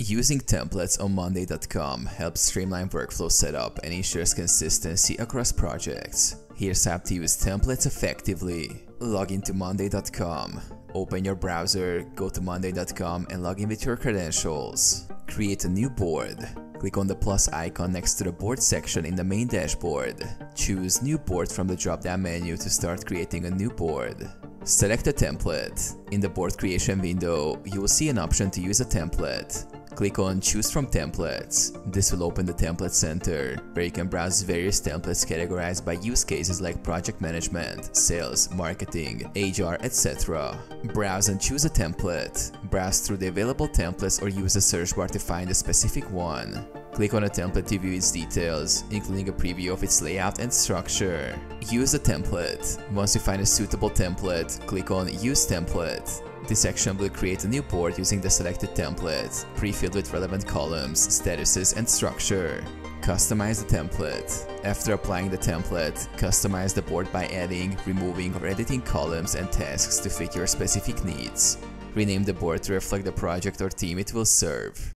Using templates on Monday.com helps streamline workflow setup and ensures consistency across projects. Here's how to use templates effectively. Log into Monday.com. Open your browser, go to Monday.com and log in with your credentials. Create a new board. Click on the plus icon next to the board section in the main dashboard. Choose New Board from the drop-down menu to start creating a new board. Select a template. In the board creation window, you will see an option to use a template. Click on Choose from Templates. This will open the Template Center, where you can browse various templates categorized by use cases like project management, sales, marketing, HR, etc. Browse and choose a template. Browse through the available templates or use the search bar to find a specific one. Click on a template to view its details, including a preview of its layout and structure. Use the template. Once you find a suitable template, click on Use Template. This section will create a new board using the selected template, pre-filled with relevant columns, statuses, and structure. Customize the template. After applying the template, customize the board by adding, removing, or editing columns and tasks to fit your specific needs. Rename the board to reflect the project or team it will serve.